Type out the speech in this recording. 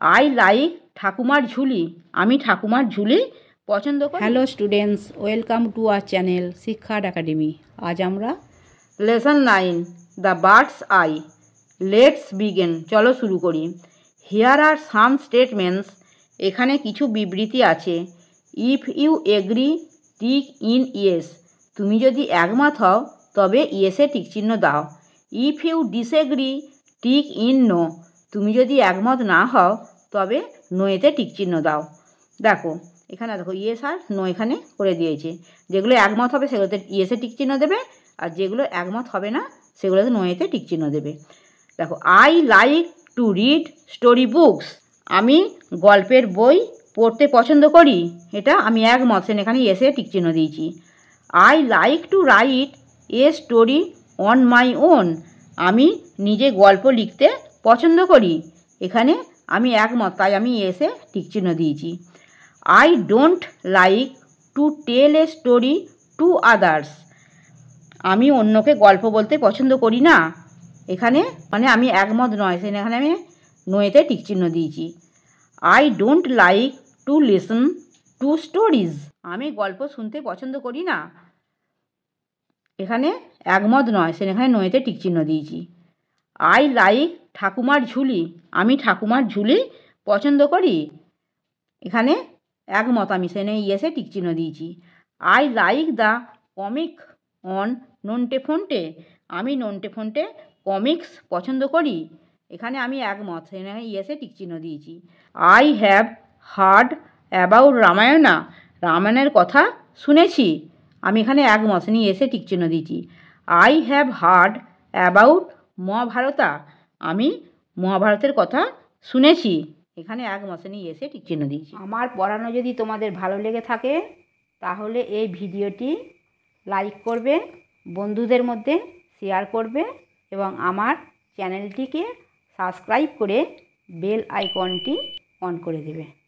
I like ঠাকুমার ঝুলি। আমি ঠাকুমার ঝুলি। পছন্দ করি। Hello students welcome to our channel শিক্ষার একাডেমি। আজ আমরা lesson nine the birds I. Let's begin. চলো শুরু করি। Here are some statements. এখানে কিছু বিবৃতি আছে। If you agree tick in yes. তুমি যদি একমত হও তবে ইয়েসে টিকচিহ্ন দাও। If you disagree tick in no. তুমি যদি একমত না হও তবে নোয়েতে টিকচিহ্ন দাও। দেখো, এখানে দেখো ইয়েস আর নো এখানে করে দিয়েছে। যেগুলো একমত হবে সেগুলোতে ইয়েসে টিকচিহ্ন দেবে, আর যেগুলো একমত হবে না সেগুলোতে নোয়েতে টিকচিহ্ন দেবে। দেখো I like to read story books আমি গল্পের বই পড়তে পছন্দ করি, এটা আমি একমত সেন এখানে এসে টিকচিহ্ন দিয়েছি। I like to write a story on my own আমি নিজে গল্প লিখতে পছন্দ করি, এখানে আমি একমত, তাই আমি এসে টিকচিহ্ন দিয়েছি। I don't like to tell a story to others আমি অন্যকে গল্প বলতে পছন্দ করি না। এখানে মানে আমি একমত নয় সেখানে আমি নয়েতে টিকচিহ্ন দিয়েছি। I don't like to listen to stories আমি গল্প শুনতে পছন্দ করি না। এখানে একমত নয় সেখানে নয়েতে টিকচিহ্ন দিয়েছি। আই লাইক ঠাকুমার ঝুলি, আমি ঠাকুমার ঝুলি পছন্দ করি। এখানে একমত আমি সেখানে ইয়েসে টিকচিহ্ন দিয়েছি। I like the comic on Nonte Phonte, আমি নন্টে ফন্টে কমিক্স পছন্দ করি। এখানে আমি একমত সেখানে ইয়েসে টিকচিহ্ন দিয়েছি। I have heard about Ramayana, রামায়ণের কথা শুনেছি, আমি এখানে একমত সেখানে ইয়েসে টিকচিহ্ন দিয়েছি। I have heard about Mahabharata আমি মহাভারতের কথা শুনেছি। এখানে এক মাসে নিয়ে এসে টিকচিহ্ন দিয়েছি। আমার পড়ানো যদি তোমাদের ভালো লেগে থাকে, তাহলে এই ভিডিওটি লাইক করবে, বন্ধুদের মধ্যে শেয়ার করবে এবং আমার চ্যানেলটিকে সাবস্ক্রাইব করে বেল আইকনটি অন করে দেবে।